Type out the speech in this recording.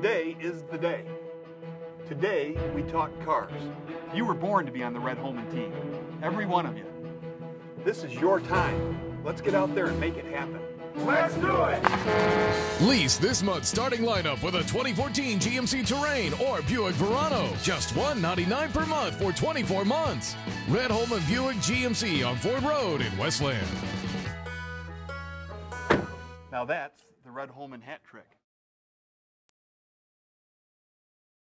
Today is the day. Today we talk cars. You were born to be on the Red Holman team. Every one of you. This is your time. Let's get out there and make it happen. Let's do it! Lease this month's starting lineup with a 2014 GMC Terrain or Buick Verano. Just $199 per month for 24 months. Red Holman Buick GMC on Ford Road in Westland. Now that's the Red Holman hat trick.